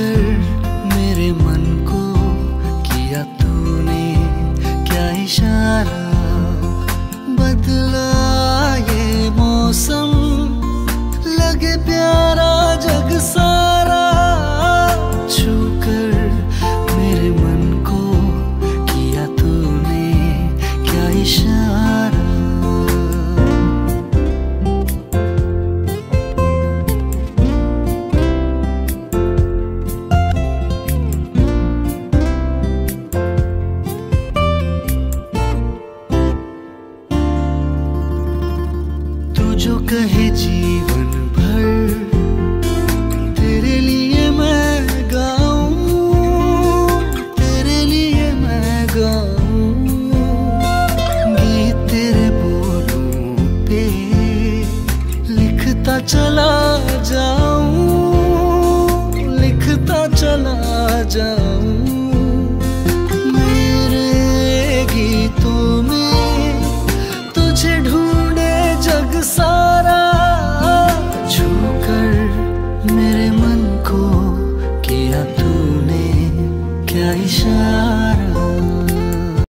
कर मेरे मन को किया तूने क्या इशारा? बदला ये मौसम, लगे प्यारा जग सारा जो कहे जीवन भर, तेरे लिए मैं गाऊं, तेरे लिए मैं गाऊं। गीत तेरे बोलों पे लिखता चला जाऊँ yaşarım